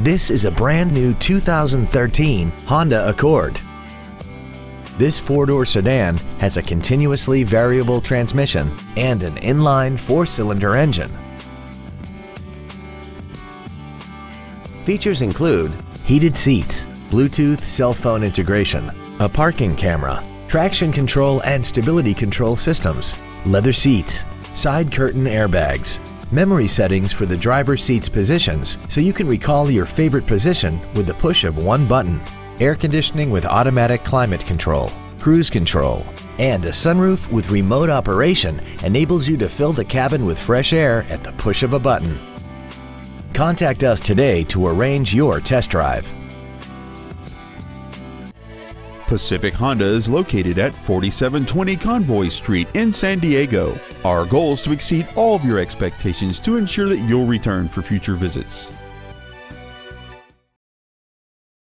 This is a brand new 2013 Honda Accord. This four-door sedan has a continuously variable transmission and an inline four-cylinder engine. Features include heated seats, Bluetooth cell phone integration, a parking camera, traction control and stability control systems, leather seats, side curtain airbags, memory settings for the driver's seat's positions so you can recall your favorite position with the push of one button, air conditioning with automatic climate control, cruise control, and a sunroof with remote operation enables you to fill the cabin with fresh air at the push of a button. Contact us today to arrange your test drive. Pacific Honda is located at 4720 Convoy Street in San Diego. Our goal is to exceed all of your expectations to ensure that you'll return for future visits.